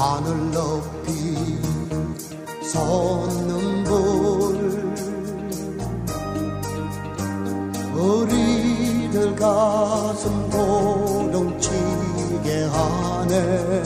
하늘 높이 솟는 불 우리들 가슴 고동치게 하네.